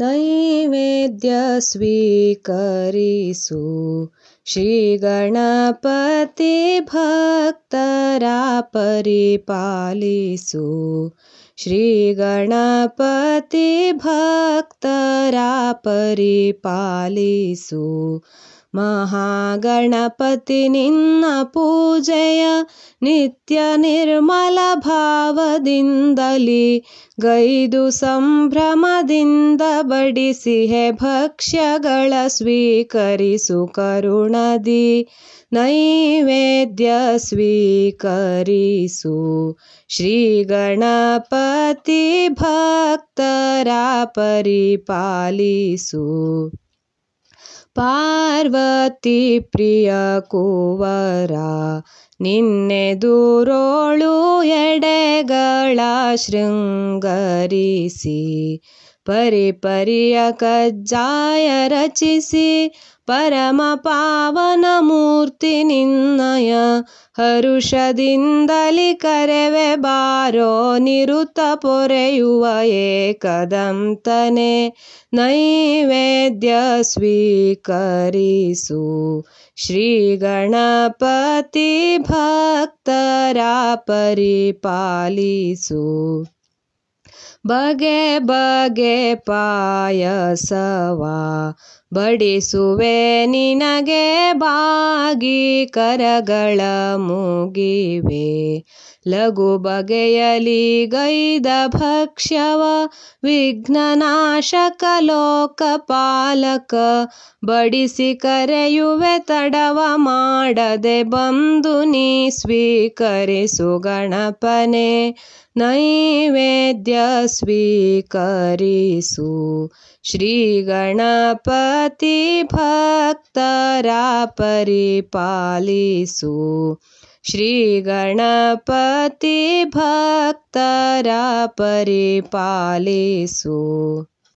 ನೈವೇದ್ಯ ಸ್ವೀಕರಿಸು ಶ್ರೀ ಗಣಪತಿ ಭಕ್ತರ ಪರಿಪಾಲಿಸು ಶ್ರೀ ಗಣಪತಿ ಭಕ್ತರ ಪರಿಪಾಲಿಸು ಮಹಾಗಣಪತಿ ನಿನ್ನ ಪೂಜೆಯ ನಿತ್ಯ ನಿರ್ಮಲ ಭಾವದಿಂದಲಿ, ಗೈದು ಸಂಭ್ರಮದಿಂದ ಬಡಿಸಿಹೆ ಭಕ್ಷ್ಯಗಳ ಸ್ವೀಕರಿಸು ಕರುಣದಿ, ನೈವೇದ್ಯ ಸ್ವೀಕರಿಸು ಶ್ರೀ ಗಣಪತಿ ಭಕ್ತರ ಪರಿಪಾಲಿಸು. ಪಾರ್ವತಿ ಪ್ರಿಯ ಕುವರ ನಿನ್ನೆದುರೋಳು ಎಡೆಗಳ ಶೃಂಗರಿಸಿ. ಪರಿಪರಿಯ ಕಜ್ಜಾಯ ರಚಿಸಿ ಪರಮ ಪಾವನ ಮೂರ್ತಿ ನಿನ್ನಯ. ಹರುಷದಿಂದಲಿ ಕರೆವೆ ಬಾರೋ ನಿರುತ ಪೊರೆಯುವ ಏಕದಂತನೆ. ನೈವೇದ್ಯ ಸ್ವೀಕರಿಸು. ಶ್ರೀ ಗಣಪತಿ ಭಕ್ತರ ಪರಿಪಾಲಿಸು. ಬಗೆ ಬಗೆ ಪಾಯಸವ ಬಡಿಸುವೆ ನಿನಗೆ ಬಾಗಿ ಕರಗಳ ಮುಗಿವೆ. ಲಘು ಬಗೆಯಲಿ ಗೈದ ಭಕ್ಷ್ಯವ ವಿಘ್ನನಾಶಕ ಲೋಕಪಾಲಕ ಬಡಿಸಿ ಕರೆಯುವೆ ತಡವ ಮಾಡದೆ ಬಂದು ನೀ ಸ್ವೀಕರಿಸು ಗಣಪನೆ ನೈವೇದ್ಯ ಸ್ವೀಕರಿಸು. ಶ್ರೀ ಗಣಪತಿ ಭಕ್ತರ ಪರಿಪಾಲಿಸು. ಶ್ರೀ ಗಣಪತಿ ಭಕ್ತರ ಪರಿಪಾಲಿಸು.